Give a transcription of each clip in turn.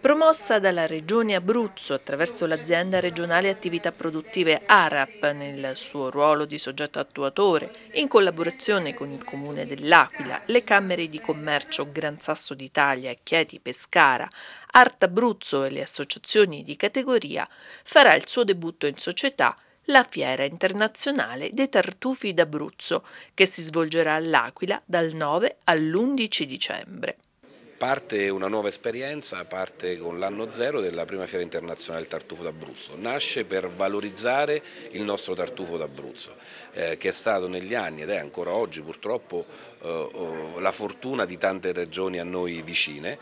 Promossa dalla Regione Abruzzo attraverso l'azienda regionale attività produttive ARAP nel suo ruolo di soggetto attuatore, in collaborazione con il Comune dell'Aquila, le Camere di Commercio Gran Sasso d'Italia, Chieti Pescara, Art Abruzzo e le associazioni di categoria, farà il suo debutto in società la Fiera Internazionale dei Tartufi d'Abruzzo, che si svolgerà all'Aquila dal 9 all'11 dicembre. Parte una nuova esperienza, parte con l'anno zero della prima fiera internazionale del tartufo d'Abruzzo. Nasce per valorizzare il nostro tartufo d'Abruzzo, eh, che è stato negli anni ed è ancora oggi purtroppo eh, oh, la fortuna di tante regioni a noi vicine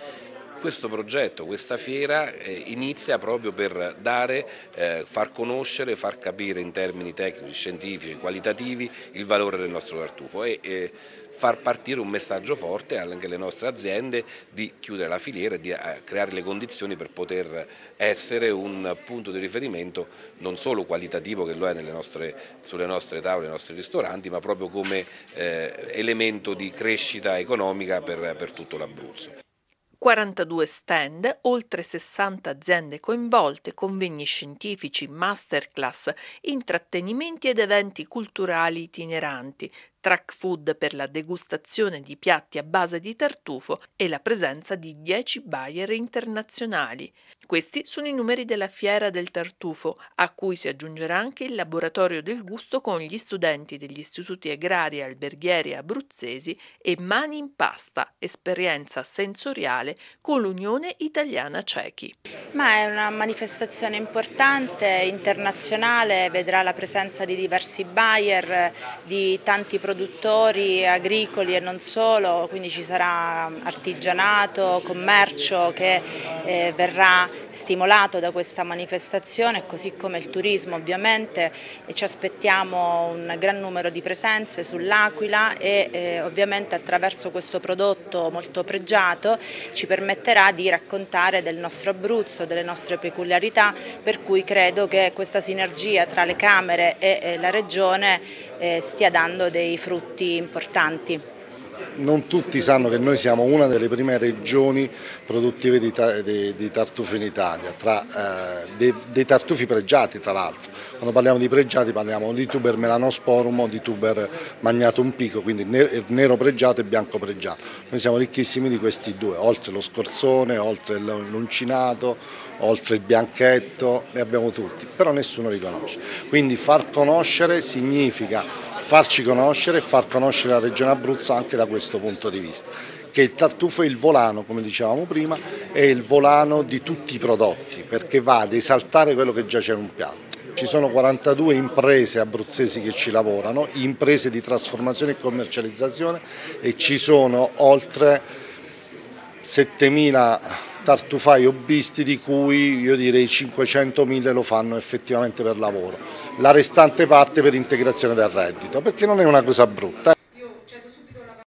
questo progetto, questa fiera eh, inizia proprio per dare, eh, far conoscere, far capire in termini tecnici, scientifici, qualitativi il valore del nostro tartufo e eh, far partire un messaggio forte anche alle nostre aziende di chiudere la filiera e di creare le condizioni per poter essere un punto di riferimento non solo qualitativo che lo è nostre, sulle nostre tavole, nei nostri ristoranti, ma proprio come eh, elemento di crescita economica per, per tutto l'Abruzzo. 42 stand, oltre 60 aziende coinvolte, convegni scientifici, masterclass, intrattenimenti ed eventi culturali itineranti, track food per la degustazione di piatti a base di tartufo e la presenza di 10 buyer internazionali. Questi sono i numeri della Fiera del Tartufo, a cui si aggiungerà anche il Laboratorio del Gusto con gli studenti degli istituti agrari, alberghieri abruzzesi e Mani in Pasta, esperienza sensoriale con l'Unione Italiana Cechi. Ma è una manifestazione importante, internazionale, vedrà la presenza di diversi buyer, di tanti produttori agricoli e non solo, quindi ci sarà artigianato, commercio che eh, verrà stimolato da questa manifestazione, così come il turismo ovviamente e ci aspettiamo un gran numero di presenze sull'Aquila e eh, ovviamente attraverso questo prodotto molto pregiato ci permetterà di raccontare del nostro Abruzzo, delle nostre peculiarità, per cui credo che questa sinergia tra le Camere e la Regione eh, stia dando dei frutti importanti non tutti sanno che noi siamo una delle prime regioni produttive di, di, di tartufi in Italia, tra, eh, dei, dei, tartufi pregiati tra l'altro. Quando parliamo di pregiati parliamo di tuber melanosporum o di tuber magnatum pico, quindi nero pregiato e bianco pregiato. Noi siamo ricchissimi di questi due, oltre lo scorzone, oltre l'uncinato, oltre il bianchetto, ne abbiamo tutti, però nessuno li conosce. Quindi far conoscere significa farci conoscere e far conoscere la Regione Abruzzo anche da questo punto di vista, che il tartufo è il volano, come dicevamo prima, è il volano di tutti i prodotti, perché va ad esaltare quello che già c'è in un piatto. Ci sono 42 imprese abruzzesi che ci lavorano, imprese di trasformazione e commercializzazione e ci sono oltre 7.000 tartufai hobbisti di cui io direi 500.000 lo fanno effettivamente per lavoro, la restante parte per integrazione del reddito, perché non è una cosa brutta.